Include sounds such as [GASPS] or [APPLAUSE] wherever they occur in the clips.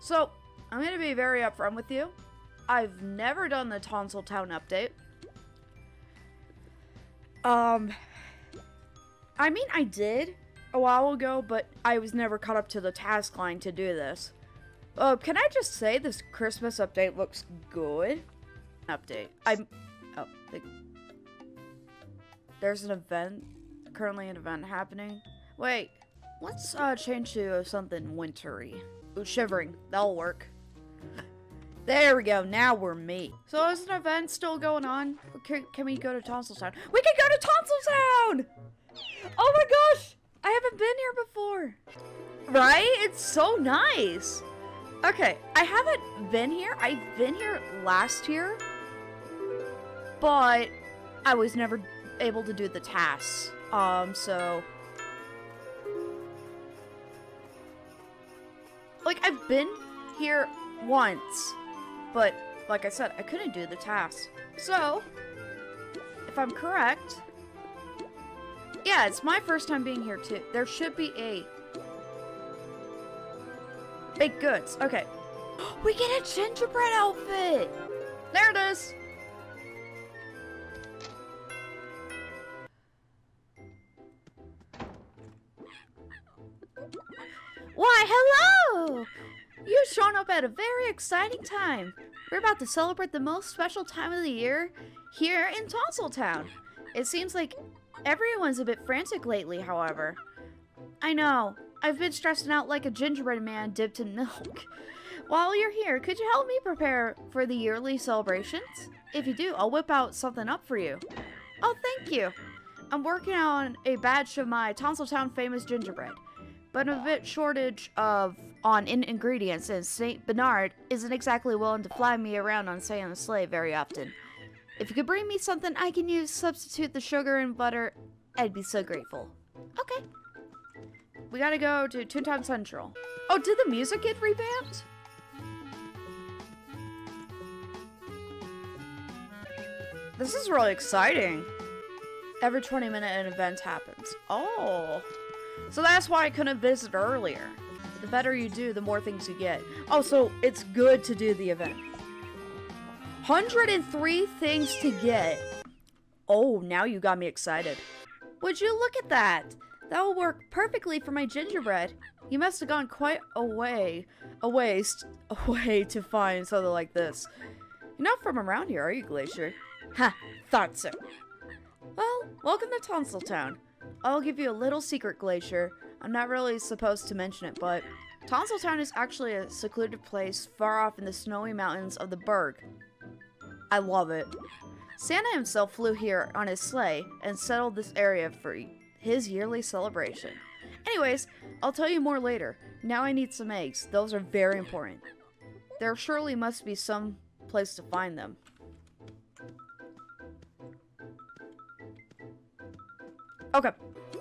So, I'm going to be very upfront with you. I've never done the Tonsil Town update. Um, I mean, I did a while ago, but I was never caught up to the task line to do this. Uh, can I just say this Christmas update looks good? Update. I'm. Oh, the, there's an event. Currently, an event happening. Wait, let's uh change to something wintry. Shivering. That'll work. There we go. Now we're me. So is an event still going on? Can, can we go to Tonsiltown? We can go to Tonsiltown! Oh my gosh! I haven't been here before. Right? It's so nice. Okay, I haven't been here. I've been here last year. But I was never able to do the tasks. Um, so... I've been here once. But, like I said, I couldn't do the task. So, if I'm correct... Yeah, it's my first time being here, too. There should be a... Baked goods. Okay. [GASPS] We get a gingerbread outfit! There it is! Why, hello! You've shown up at a very exciting time. We're about to celebrate the most special time of the year here in Tonsiltown. It seems like everyone's a bit frantic lately, however. I know. I've been stressing out like a gingerbread man dipped in milk. [LAUGHS] While you're here, could you help me prepare for the yearly celebrations? If you do, I'll whip out something up for you. Oh, thank you. I'm working on a batch of my Tonsiltown famous gingerbread but I'm a bit shortage of on in ingredients, and Saint Bernard isn't exactly willing to fly me around on Santa's sleigh very often. If you could bring me something I can use substitute the sugar and butter, I'd be so grateful. Okay. We gotta go to Toontown Central. Oh, did the music get revamped? This is really exciting. Every 20 minute an event happens. Oh. So that's why I couldn't visit earlier. The better you do, the more things you get. Also, it's good to do the event. 103 things to get. Oh, now you got me excited. Would you look at that? That will work perfectly for my gingerbread. You must have gone quite a way, a waste, a way to find something like this. You're not from around here, are you, Glacier? Ha, thought so. Well, welcome to Tonsil Town. I'll give you a little secret, Glacier. I'm not really supposed to mention it, but Tonsiltown is actually a secluded place far off in the snowy mountains of the Brrrgh. I love it. Santa himself flew here on his sleigh and settled this area for his yearly celebration. Anyways, I'll tell you more later. Now I need some eggs. Those are very important. There surely must be some place to find them. Okay.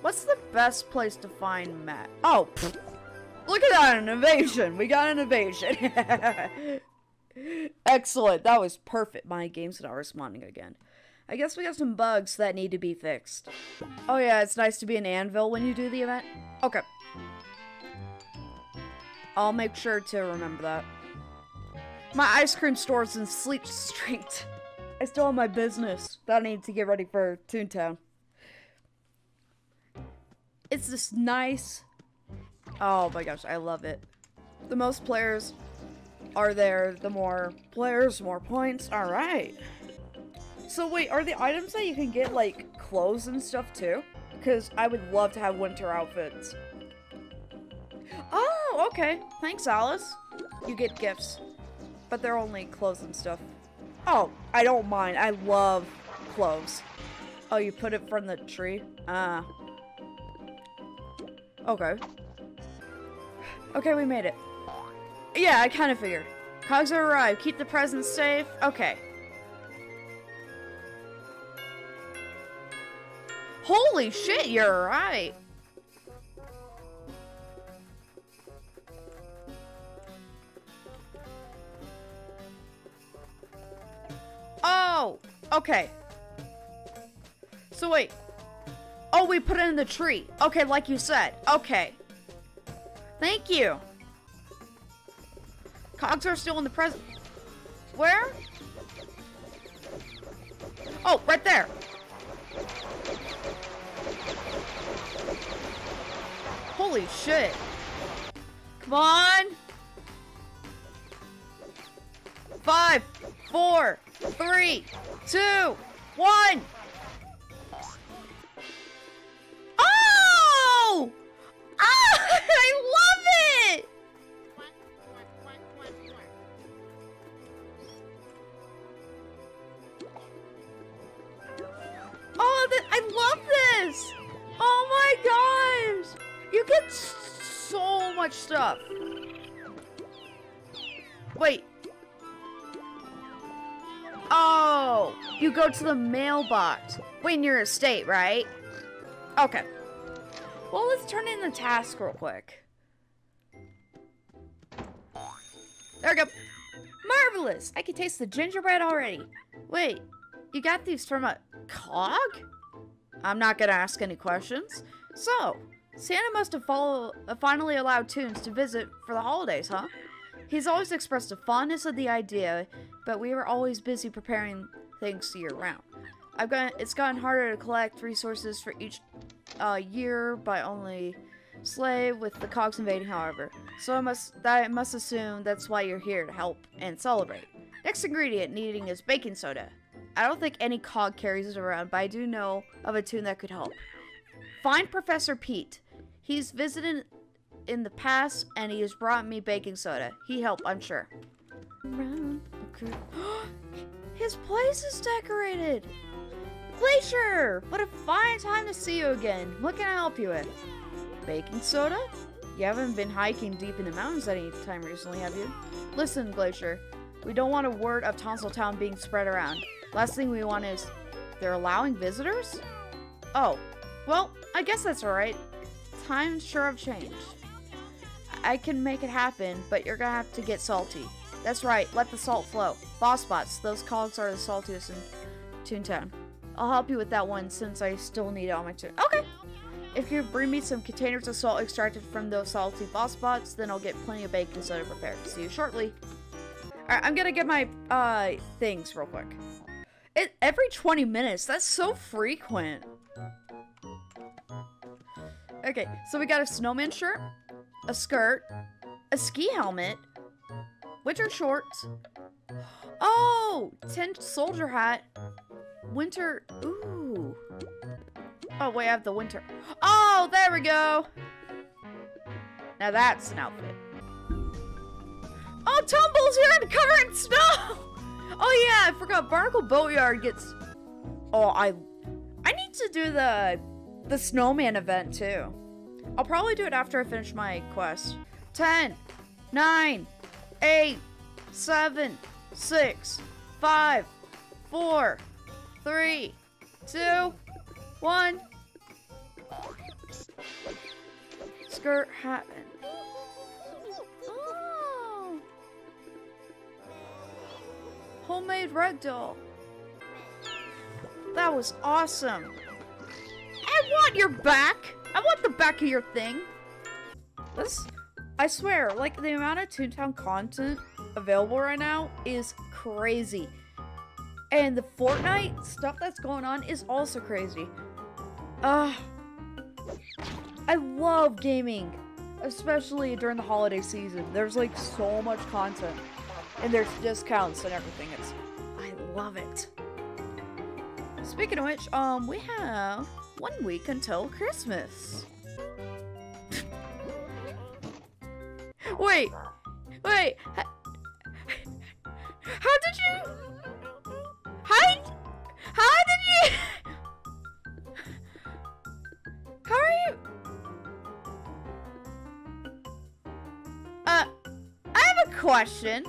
What's the best place to find Matt? Oh, pfft. look at that innovation. We got an innovation. [LAUGHS] Excellent. That was perfect. My game's not responding again. I guess we got some bugs that need to be fixed. Oh yeah, it's nice to be an anvil when you do the event. Okay. I'll make sure to remember that. My ice cream store's in Sleet Street. [LAUGHS] I still have my business that I need to get ready for Toontown. It's this nice... Oh my gosh, I love it. The most players are there, the more players, more points. Alright. So wait, are the items that you can get, like, clothes and stuff too? Because I would love to have winter outfits. Oh, okay. Thanks, Alice. You get gifts. But they're only clothes and stuff. Oh, I don't mind. I love clothes. Oh, you put it from the tree? Ah. Okay. Okay, we made it. Yeah, I kind of figured. Cogs have arrived. Keep the presents safe. Okay. Holy shit, you're right. Oh, okay. So wait. Oh, we put it in the tree. Okay, like you said. Okay. Thank you. Cogs are still in the present. Where? Oh, right there. Holy shit. Come on. Five, four, three, two, one. You go to the mailbox when you're a state, right? Okay. Well, let's turn in the task real quick. There we go. Marvelous! I can taste the gingerbread already. Wait, you got these from a cog? I'm not gonna ask any questions. So, Santa must have follow, uh, finally allowed Toons to visit for the holidays, huh? He's always expressed a fondness of the idea, but we were always busy preparing things year round. I've got it's gotten harder to collect resources for each uh, year by only slave with the cogs invading, however. So I must I must assume that's why you're here to help and celebrate. Next ingredient needing is baking soda. I don't think any cog carries it around, but I do know of a tune that could help. Find Professor Pete. He's visited in the past and he has brought me baking soda. He helped, I'm sure. [GASPS] [GASPS] [GASPS] His place is decorated. Glacier! What a fine time to see you again. What can I help you with? Baking soda? You haven't been hiking deep in the mountains any time recently, have you? Listen, Glacier. We don't want a word of Tonsiltown being spread around. Last thing we want is... They're allowing visitors? Oh. Well, I guess that's alright. Times sure have changed. I can make it happen, but you're gonna have to get salty. That's right, let the salt flow. Boss bots, those cogs are the saltiest in Toontown. I'll help you with that one since I still need it on my turn. Okay. If you bring me some containers of salt extracted from those salty boss bots, then I'll get plenty of baking soda prepared. See you shortly. Alright, I'm gonna get my uh things real quick. It every 20 minutes. That's so frequent. Okay, so we got a snowman shirt, a skirt, a ski helmet, winter shorts. Oh, tent soldier hat, winter. Ooh. Oh wait, I have the winter. Oh, there we go. Now that's an outfit. Oh, Tumble's here in snow. [LAUGHS] Oh yeah, I forgot. Barnacle Boatyard gets. Oh, I. I need to do the the snowman event too. I'll probably do it after I finish my quest. 10, 9, 8, 7, 6, 5, 4, 3, 2, 1. Skirt hat. Oh. Homemade rag doll. That was awesome. I want your back. I want the back of your thing. This, I swear, like the amount of Toontown content available right now is crazy. And the Fortnite stuff that's going on is also crazy. Uh, I love gaming, especially during the holiday season. There's like so much content, and there's discounts and everything. It's, I love it. Speaking of which, um, we have one week until Christmas. Wait, wait. How, did you? How? How did you? How are you? Uh, I have a question.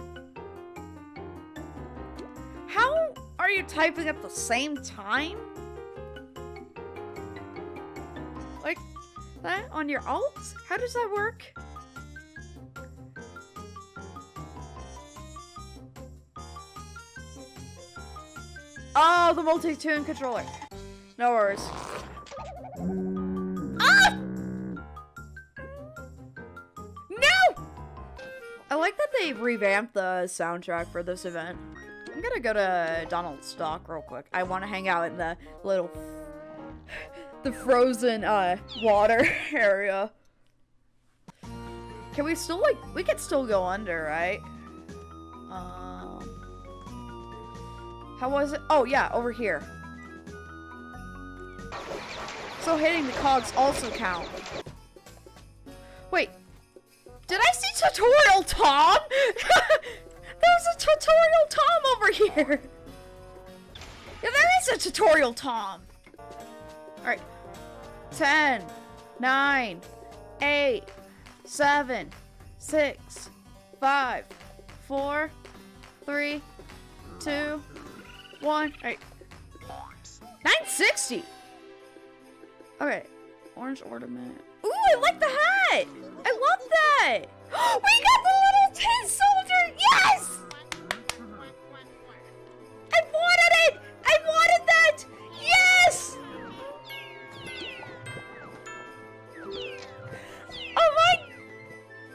How are you typing at the same time? Like that on your alt? How does that work? Oh, the multi-tune controller. No worries. Ah! No! I like that they revamped the soundtrack for this event. I'm gonna go to Donald's dock real quick. I want to hang out in the little, [SIGHS] the frozen uh water [LAUGHS] area. Can we still like? We can still go under, right? How was it? Oh yeah, over here. So hitting the cogs also count. Wait, did I see Tutorial Tom? [LAUGHS] There's a Tutorial Tom over here. Yeah, there is a Tutorial Tom. Alright. 10, 9, 8, 7, 6, 5, 4, 3, 2, 1. Alright. 960! Okay. Orange ornament. Ooh, I like the hat! I love that! [GASPS] we got the little tin soldier! Yes! I wanted it! I wanted that! Yes! Oh my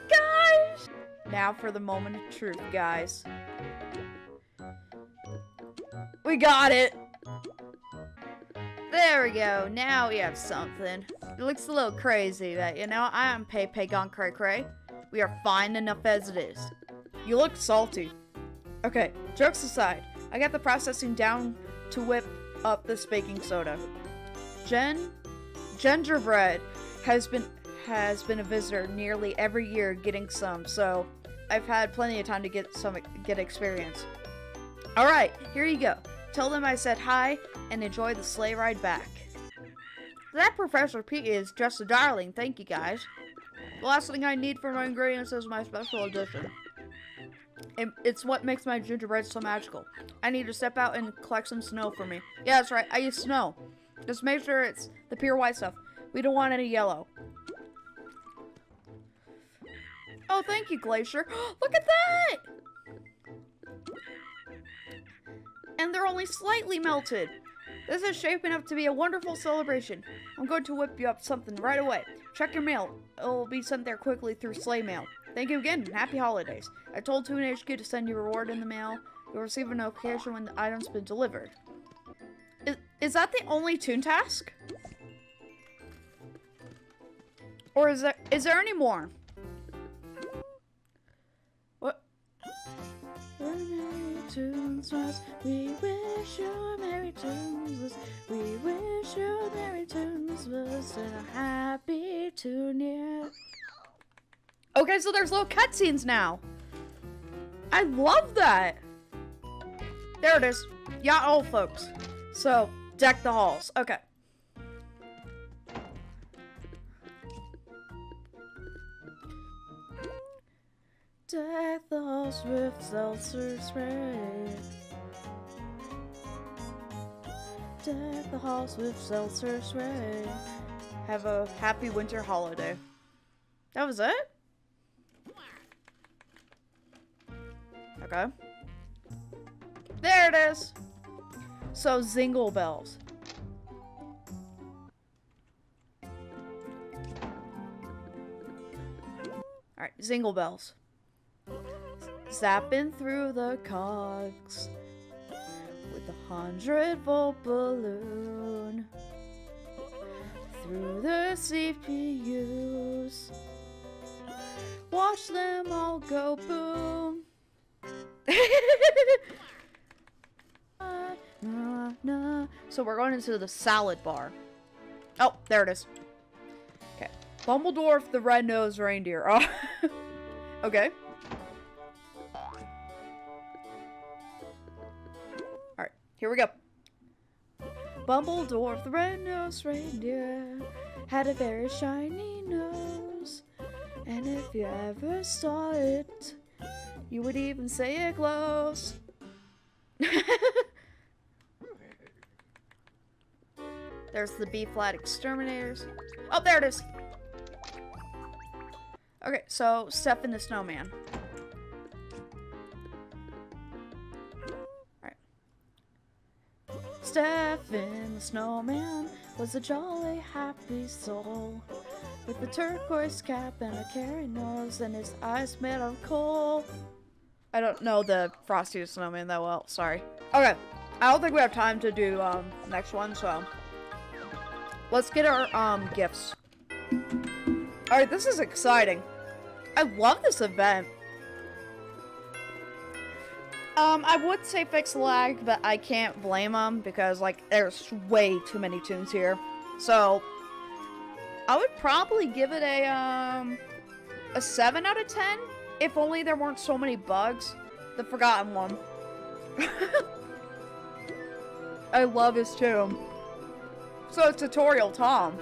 gosh! Now for the moment of truth, guys. We got it! There we go. Now we have something. It looks a little crazy, but you know, I am Pei Pei Cray Cray. We are fine enough as it is. You look salty. Okay, jokes aside, I got the processing down to whip up this baking soda. Jen Jerbread has been has been a visitor nearly every year getting some, so I've had plenty of time to get some get experience. All right, here you go. Tell them I said hi and enjoy the sleigh ride back. That Professor P is just a darling, thank you guys. The last thing I need for my ingredients is my special edition. It's what makes my gingerbread so magical. I need to step out and collect some snow for me. Yeah, that's right, I use snow. Just make sure it's the pure white stuff. We don't want any yellow. Oh, thank you, Glacier. [GASPS] Look at that! And they're only slightly melted. This is shaping up to be a wonderful celebration. I'm going to whip you up something right away. Check your mail. It'll be sent there quickly through sleigh mail. Thank you again, happy holidays. I told Toon HQ to send you a reward in the mail. You'll receive a notification when the item's been delivered. Is, is that the only Toon task? Or is there is there any more? Christmas. We wish you a Merry Christmas. We wish you a Merry and a Happy New Year. Okay, so there's little cutscenes now. I love that. There it is. Yeah, old folks. So, deck the halls. Okay. Deck the halls with seltzer spray. Deck the halls with seltzer spray. Have a happy winter holiday. That was it? Okay. There it is. So, Zingle Bells. Alright, Zingle Bells. Zapping through the cogs with a hundred volt balloon through the CPUs. Watch them all go boom. [LAUGHS] so we're going into the salad bar. Oh, there it is. Okay. Bumbledorf the red-nosed reindeer. Oh. [LAUGHS] okay. Here we go. Bumbledore the red-nosed reindeer had a very shiny nose. And if you ever saw it, you would even say it glows. [LAUGHS] There's the B-flat exterminators. Oh, there it is. Okay, so Stefan the Snowman. Stefan the snowman was a jolly, happy soul with a turquoise cap and a carry nose and his eyes made of coal. I don't know the Frosty the Snowman that well. Sorry. Okay. I don't think we have time to do um next one, so let's get our um gifts. All right, this is exciting. I love this event. Um, I would say fix lag, but I can't blame them because like there's way too many tunes here. So I would probably give it a um a seven out of ten. If only there weren't so many bugs. The forgotten one. [LAUGHS] I love his too. So tutorial Tom.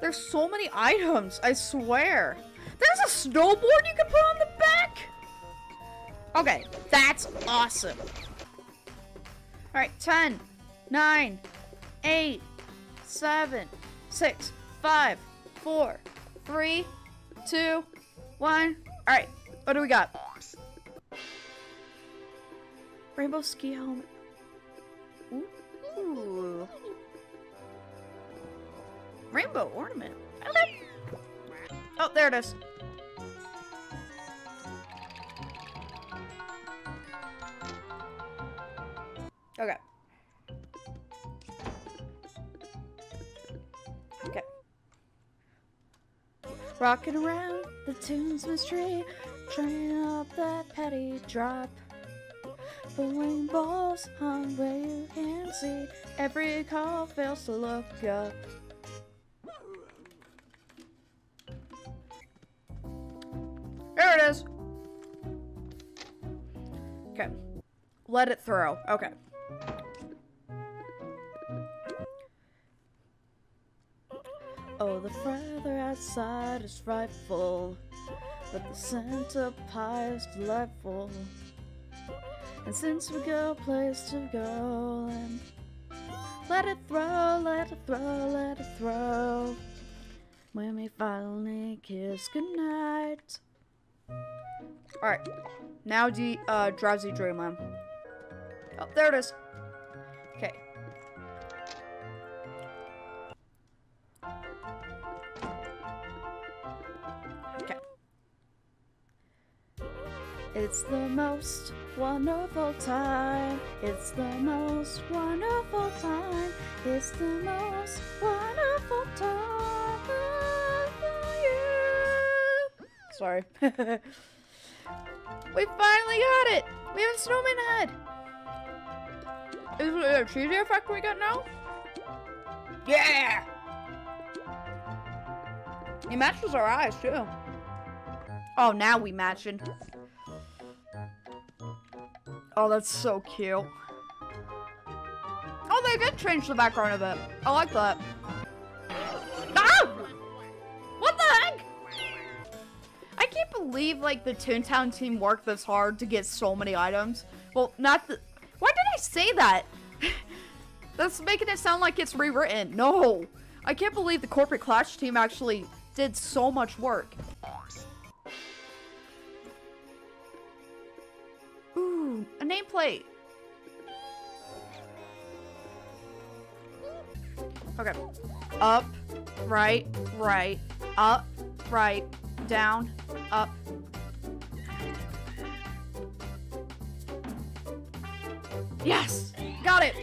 There's so many items, I swear. There's a snowboard you can put on the back? Okay, that's awesome. Alright, 10, 9, 8, 7, 6, 5, 4, 3, 2, 1. Alright, what do we got? Rainbow ski helmet. Ooh. Rainbow ornament. Okay. Oh, there it is. Okay. Okay. Rocking around the tunes mystery, turning up that petty drop. Bowling balls hung where you can see. Every call fails to look up. There it is. Okay. Let it throw. Okay. Oh, the further outside is frightful, but the scent of pie is delightful. And since we got a place to go, and let it throw, let it throw, let it throw. When we finally kiss goodnight. Alright, now the uh, drowsy dreamland. Oh, there it is. Okay. Okay. It's the most wonderful time. It's the most wonderful time. It's the most wonderful time for you. Sorry. [LAUGHS] we finally got it. We have a snowman head. Is it a cheesy effect we got now? Yeah! It matches our eyes too. Oh, now we matching. Oh, that's so cute. Oh, they did change the background a bit. I like that. Ah! What the heck? I can't believe, like, the Toontown team worked this hard to get so many items. Well, not the... Why did I say that? [LAUGHS] That's making it sound like it's rewritten. No! I can't believe the Corporate Clash team actually did so much work. A nameplate. Okay. Up, right, right, up, right, down, up. Yes! Got it!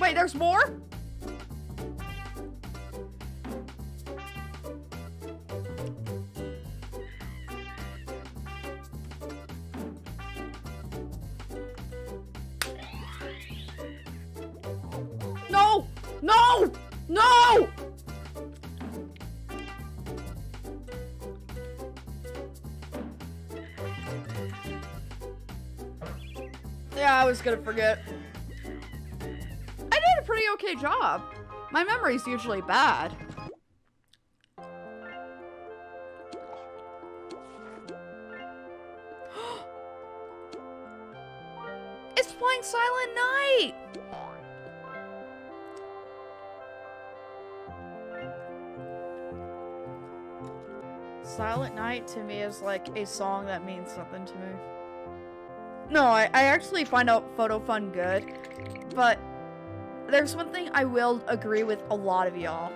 Wait, there's more? No! No! Yeah, I was gonna forget. I did a pretty okay job. My memory's usually bad. To me is like a song that means something to me. No, I, I actually find out Photo Fun good, but there's one thing I will agree with a lot of y'all.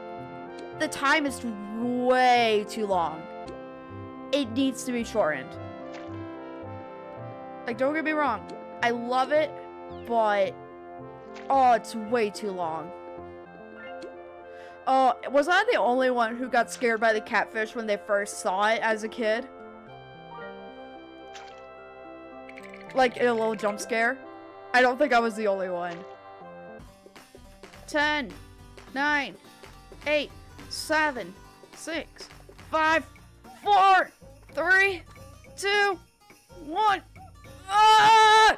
The time is way too long. It needs to be shortened. Like, don't get me wrong. I love it, but oh, it's way too long. Oh, was I the only one who got scared by the catfish when they first saw it as a kid? Like, a little jump scare? I don't think I was the only one. 10, 9, 8, 7, 6, 5, 4, 3, 2, 1. Ah!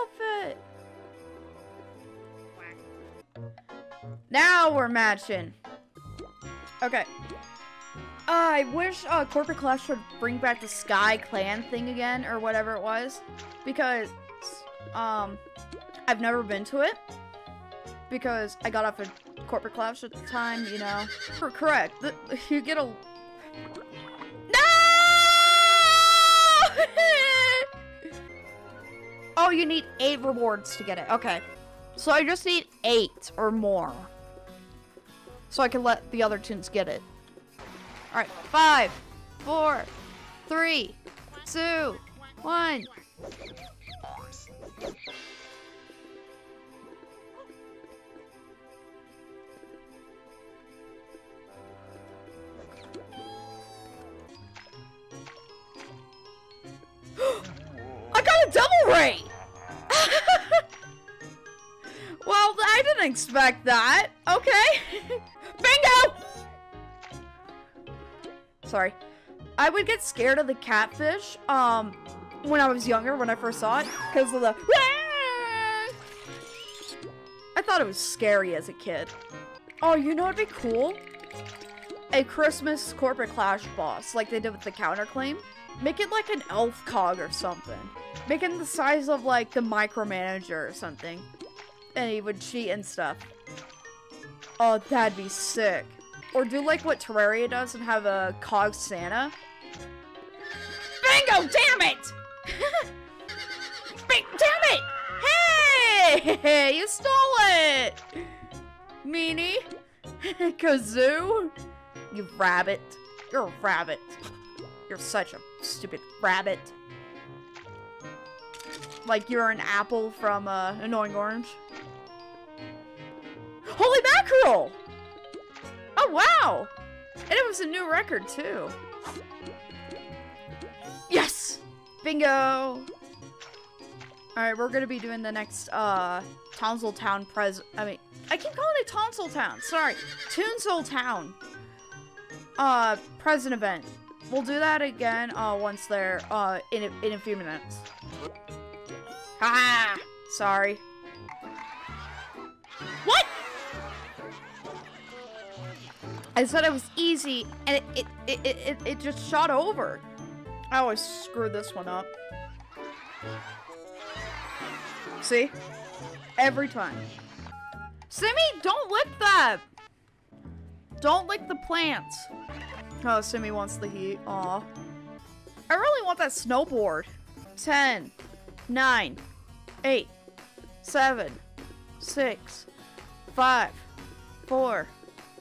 Outfit. Now we're matching. Okay. I wish uh, Corporate Clash would bring back the Sky Clan thing again, or whatever it was, because um, I've never been to it because I got off a Corporate Clash at the time, you know. correct. You get a oh, you need eight rewards to get it. Okay, so I just need eight or more, so I can let the other tunes get it. All right, five, four, three, two, one. [GASPS] I got a double rate! Didn't expect that. Okay. [LAUGHS] Bingo! Sorry. I would get scared of the catfish, um, when I was younger, when I first saw it, because of the [LAUGHS] I thought it was scary as a kid. Oh, you know what'd be cool? A Christmas corporate clash boss, like they did with the counterclaim. Make it like an elf cog or something. Make it the size of like the micromanager or something. And he would cheat and stuff. Oh, that'd be sick. Or do like what Terraria does and have a Cog Santa. Bingo! Damn it! [LAUGHS] Bing, damn it! Hey! [LAUGHS] You stole it! Meanie? [LAUGHS] Kazoo? You rabbit. You're a rabbit. You're such a stupid rabbit. Like you're an apple from uh, Annoying Orange. Holy mackerel! Oh, wow! And it was a new record, too. Yes! Bingo! Alright, we're gonna be doing the next, uh, Townsville Town pres- I mean, I keep calling it Tonsil Town, sorry. Toonsville Town. Uh, present event. We'll do that again, uh, once they're, uh, in a, in a few minutes. Ah! Sorry. I said it was easy, and it, it, it, it, it just shot over. I always screw this one up. See? Every time. Simmy, don't lick that! Don't lick the plants. Oh, Simmy wants the heat. Aw. I really want that snowboard. 10, 9, 8, 7, 6, 5, 4,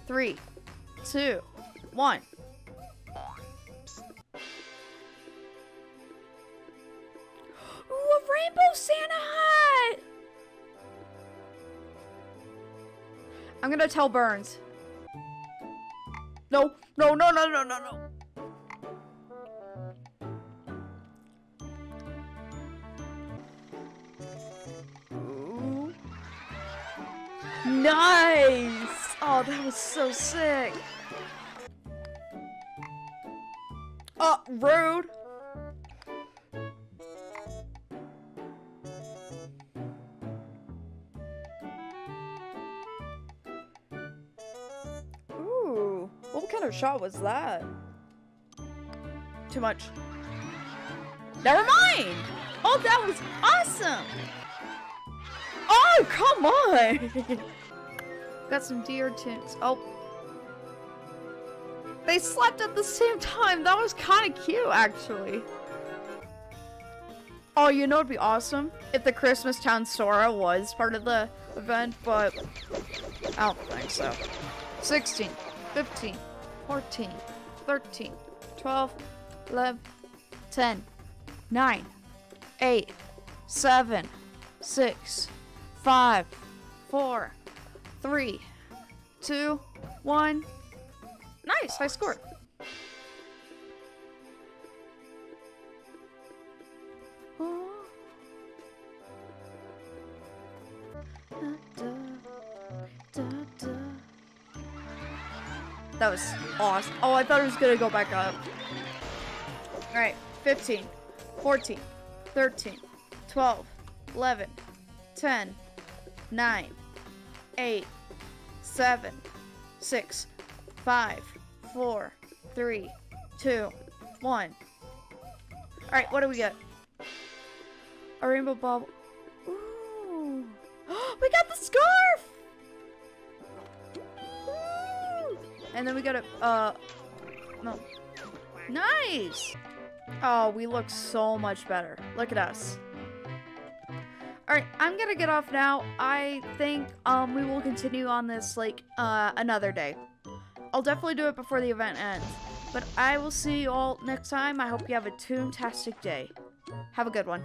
3, two, one. Ooh, a rainbow Santa hat! I'm gonna tell Burns. No, no, no, no, no, no, no. Nice! Oh, that was so sick. Oh, rude. Ooh, what kind of shot was that? Too much. Never mind! Oh, that was awesome! Oh, come on! [LAUGHS] Got some deer tints. Oh. They slept at the same time. That was kind of cute, actually. Oh, you know it'd be awesome? If the Christmas Town Sora was part of the event, but I don't think so. 16, 15, 14, 13, 12, 11, 10, 9, 8, 7, 6, 5, 4, 3, 2, 1. Nice, high score. That was awesome. Oh, I thought it was gonna go back up. Alright, 15, 14, 13, 12, 11, 10, 9, 8, 7, 6, 5, 4, 3, 2, 1. Alright, what do we get? A rainbow bubble. Ooh. [GASPS] we got the scarf! Woo! And then we got a, uh, no. Nice! Oh, we look so much better. Look at us. Alright, I'm gonna get off now. I think, um, we will continue on this, like, uh, another day. I'll definitely do it before the event ends. But I will see you all next time. I hope you have a toontastic day. Have a good one.